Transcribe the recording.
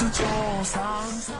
to Jones.